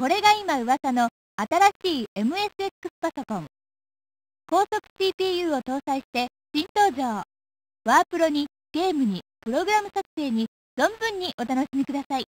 これが今噂の新しい MSX パソコン。高速 CPU を搭載して新登場。ワープロにゲームにプログラム作成に存分にお楽しみください。